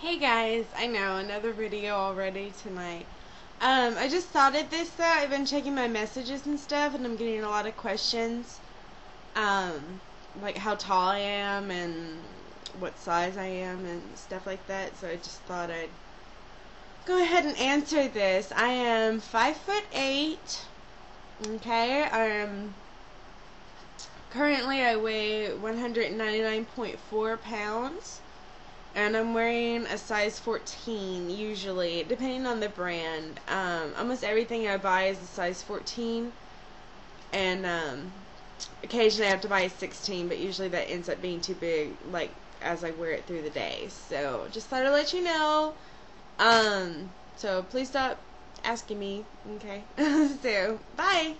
Hey guys, I know another video already tonight. Um, I just thought of this though. I've been checking my messages and stuff, and I'm getting a lot of questions. Um, like how tall I am and what size I am and stuff like that. So I just thought I'd go ahead and answer this. I am five foot eight. Okay, um, currently I weigh 199.4 pounds and I'm wearing a size 14 usually, depending on the brand. Um, almost everything I buy is a size 14, and um, occasionally I have to buy a 16, but usually that ends up being too big, like as I wear it through the day. So just thought I'd let you know. Um, so please stop asking me. Okay. so bye.